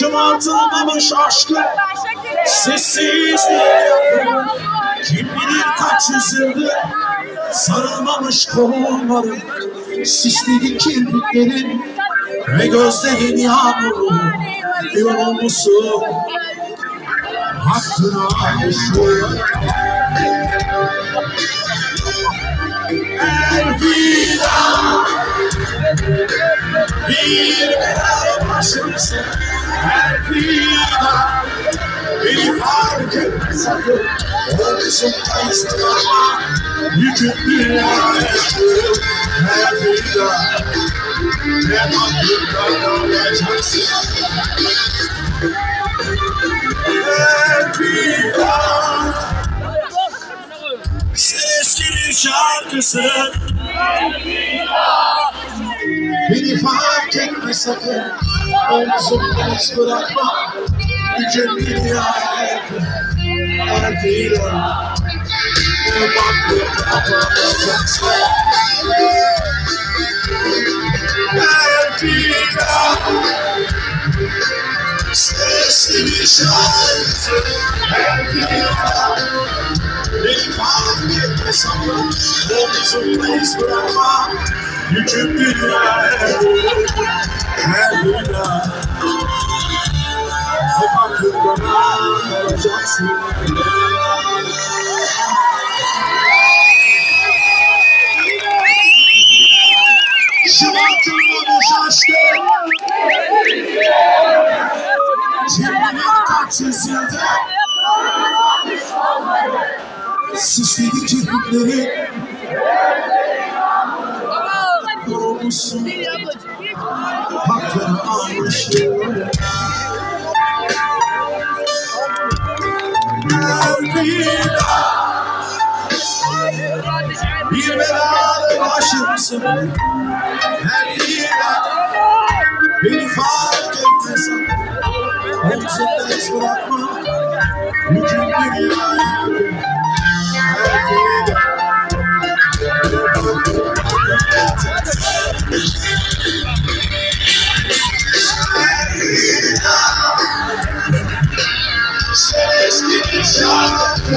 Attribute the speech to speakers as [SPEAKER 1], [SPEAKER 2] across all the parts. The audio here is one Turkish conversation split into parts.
[SPEAKER 1] Şımartılmamış aşkı Sessizliğe yakın Kim bilir kaç yüzyıldır Sarılmamış kolları Sisli kirpiklerin Ve gözlerin yağmuru. Yorulmuşsun Hakkına aşkı Elvida. Bir Etme sakın Olsun taşlarla Yükün dünyaya Elvida Ne aklımda kalacaksın Elvida Sesinin şarkısı. Beni fark etme sakın. Omzumdan hiç bırakma Bütün dünyaya yakın Elvida Ne baktığımda atamayacaksın Elvida Sesinin şarkısı Elvida Beni fark etme sakın Omzumda hiç bırakma Bütün dünyaya Elvida Hep kalacaksın Şımartılmamış aşkım Cebine kaç yüzyılda Sisleri kirpikleri Yorulmuşsun Haklarını almışım Elvida Bir belalı başımsın Elvida Beni fark etmesen Omzunda iz bırakma Bütün dünyayı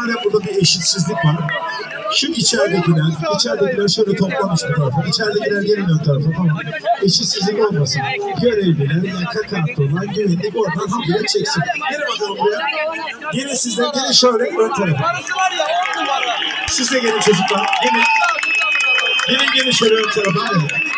[SPEAKER 1] madem burada bir eşitsizlik var. Şu içeridekiler, içeridekiler şöyle toplamış bu tarafa. İçeridekiler gelin ön tarafa tamam. Eşitsizlik olmasın. Görevliler, yani kakattolar, güvenlik oradan habire çeksin. Gelin bakalım buraya. Gelin sizden, gelin şöyle ön tarafa. Siz de gelin çocuklar. Gelin. Gelin gelin şöyle ön tarafa. Hadi.